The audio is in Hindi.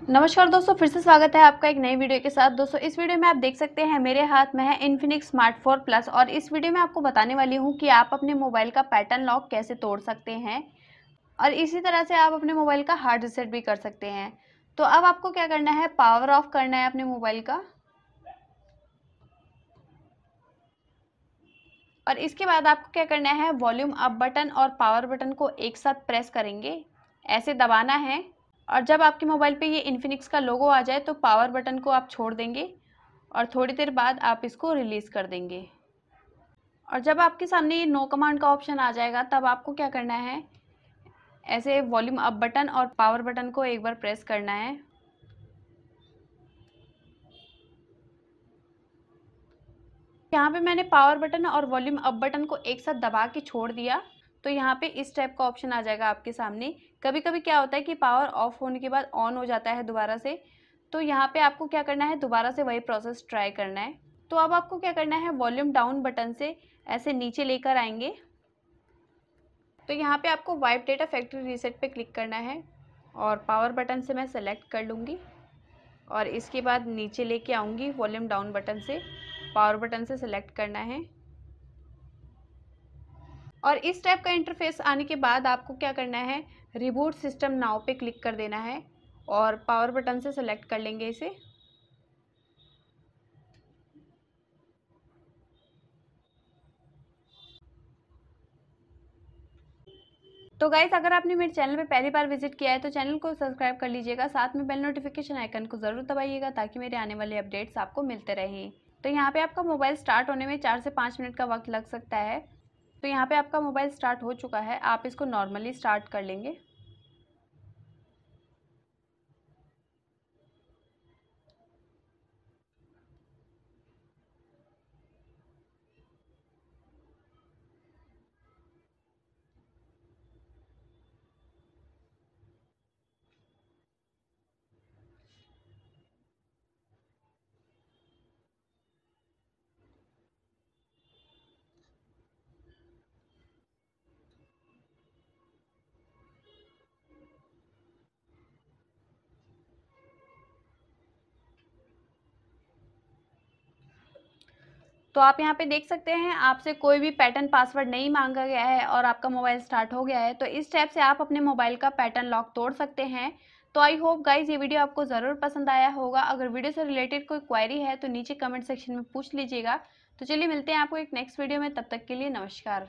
नमस्कार दोस्तों, फिर से स्वागत है आपका एक नई वीडियो के साथ। दोस्तों, इस वीडियो में आप देख सकते हैं, मेरे हाथ में है इन्फिनिक्स स्मार्ट फोर प्लस और इस वीडियो में आपको बताने वाली हूँ कि आप अपने मोबाइल का पैटर्न लॉक कैसे तोड़ सकते हैं और इसी तरह से आप अपने मोबाइल का हार्ड रिसेट भी कर सकते हैं। तो अब आपको क्या करना है? पावर ऑफ़ करना है अपने मोबाइल का। और इसके बाद आपको क्या करना है? वॉल्यूम अप बटन और पावर बटन को एक साथ प्रेस करेंगे। ऐसे दबाना है। और जब आपके मोबाइल पे ये इन्फिनिक्स का लोगो आ जाए तो पावर बटन को आप छोड़ देंगे और थोड़ी देर बाद आप इसको रिलीज़ कर देंगे। और जब आपके सामने ये नो कमांड का ऑप्शन आ जाएगा, तब आपको क्या करना है? ऐसे वॉल्यूम अप बटन और पावर बटन को एक बार प्रेस करना है। यहाँ पे मैंने पावर बटन और वॉल्यूम अप बटन को एक साथ दबा के छोड़ दिया। तो यहाँ पे इस टाइप का ऑप्शन आ जाएगा आपके सामने। कभी कभी क्या होता है कि पावर ऑफ़ होने के बाद ऑन हो जाता है दोबारा से। तो यहाँ पे आपको क्या करना है, दोबारा से वही प्रोसेस ट्राई करना है। तो अब आपको क्या करना है वॉल्यूम डाउन बटन से ऐसे नीचे लेकर आएँगे। तो यहाँ पे आपको वाइप डेटा फैक्ट्री रीसेट पे क्लिक करना है और पावर बटन से मैं सेलेक्ट कर लूँगी। और इसके बाद नीचे लेके आऊँगी वॉल्यूम डाउन बटन से। पावर बटन से सेलेक्ट करना है। और इस टाइप का इंटरफेस आने के बाद आपको क्या करना है? रिबूट सिस्टम नाव पे क्लिक कर देना है और पावर बटन से सेलेक्ट कर लेंगे इसे। तो गाइज़ अगर आपने मेरे चैनल पे पहली बार विज़िट किया है तो चैनल को सब्सक्राइब कर लीजिएगा। साथ में बेल नोटिफिकेशन आइकन को ज़रूर दबाइएगा ताकि मेरे आने वाले अपडेट्स आपको मिलते रहें। तो यहाँ पे आपका मोबाइल स्टार्ट होने में चार से पाँच मिनट का वक्त लग सकता है। तो यहाँ पे आपका मोबाइल स्टार्ट हो चुका है, आप इसको नॉर्मली स्टार्ट कर लेंगे। तो आप यहाँ पे देख सकते हैं, आपसे कोई भी पैटर्न पासवर्ड नहीं मांगा गया है और आपका मोबाइल स्टार्ट हो गया है तो इस टाइप से आप अपने मोबाइल का पैटर्न लॉक तोड़ सकते हैं। तो आई होप गाइज़ ये वीडियो आपको ज़रूर पसंद आया होगा। अगर वीडियो से रिलेटेड कोई क्वायरी है तो नीचे कमेंट सेक्शन में पूछ लीजिएगा। तो चलिए मिलते हैं आपको एक नेक्स्ट वीडियो में, तब तक के लिए नमस्कार।